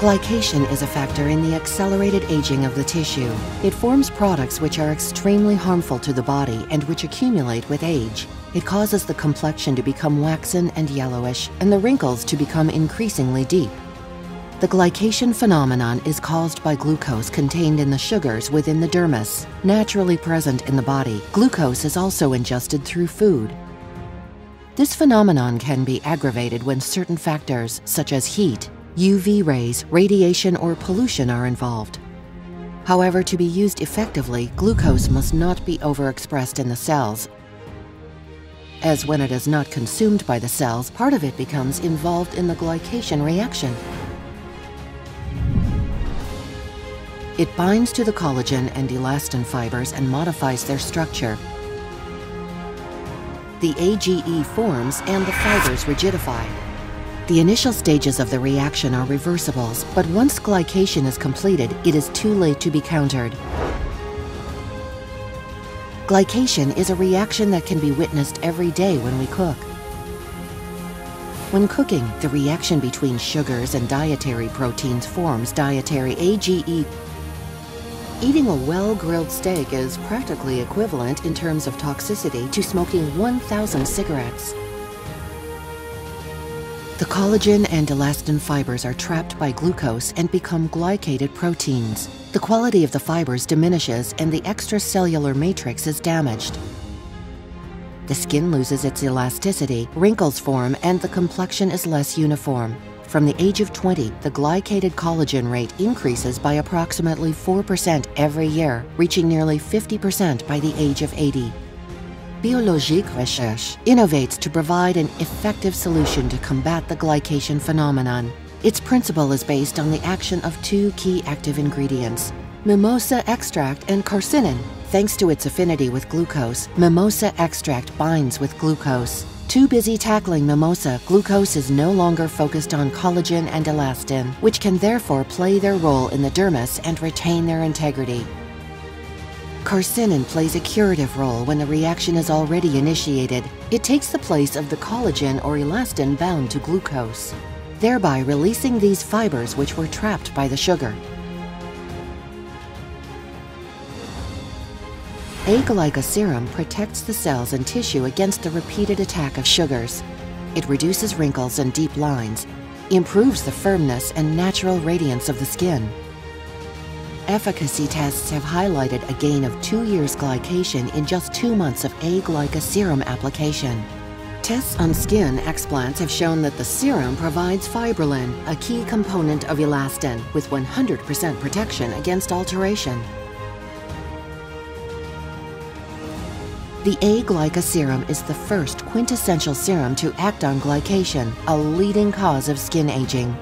Glycation is a factor in the accelerated aging of the tissue. It forms products which are extremely harmful to the body and which accumulate with age. It causes the complexion to become waxen and yellowish and the wrinkles to become increasingly deep. The glycation phenomenon is caused by glucose contained in the sugars within the dermis. Naturally present in the body, glucose is also ingested through food. This phenomenon can be aggravated when certain factors, such as heat, UV rays, radiation, or pollution are involved. However, to be used effectively, glucose must not be overexpressed in the cells, as when it is not consumed by the cells, part of it becomes involved in the glycation reaction. It binds to the collagen and elastin fibers and modifies their structure. The AGE forms and the fibers rigidify. The initial stages of the reaction are reversibles, but once glycation is completed, it is too late to be countered. Glycation is a reaction that can be witnessed every day when we cook. When cooking, the reaction between sugars and dietary proteins forms dietary AGE. Eating a well-grilled steak is practically equivalent in terms of toxicity to smoking 1,000 cigarettes. The collagen and elastin fibers are trapped by glucose and become glycated proteins. The quality of the fibers diminishes and the extracellular matrix is damaged. The skin loses its elasticity, wrinkles form, and the complexion is less uniform. From the age of 20, the glycated collagen rate increases by approximately 4% every year, reaching nearly 50% by the age of 80. Biologique Recherche innovates to provide an effective solution to combat the glycation phenomenon. Its principle is based on the action of two key active ingredients, mimosa extract and carcinine. Thanks to its affinity with glucose, mimosa extract binds with glucose. Too busy tackling mimosa, glucose is no longer focused on collagen and elastin, which can therefore play their role in the dermis and retain their integrity. Carcinine plays a curative role when the reaction is already initiated. It takes the place of the collagen or elastin bound to glucose, thereby releasing these fibers which were trapped by the sugar. A-glyca serum protects the cells and tissue against the repeated attack of sugars. It reduces wrinkles and deep lines, improves the firmness and natural radiance of the skin, Efficacy tests have highlighted a gain of two years glycation in just two months of A-glyca serum application. Tests on skin explants have shown that the serum provides fibrillin, a key component of elastin, with 100% protection against alteration. The A-glyca serum is the first quintessential serum to act on glycation, a leading cause of skin aging.